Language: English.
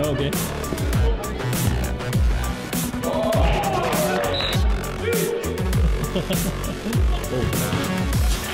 Oh, okay. oh.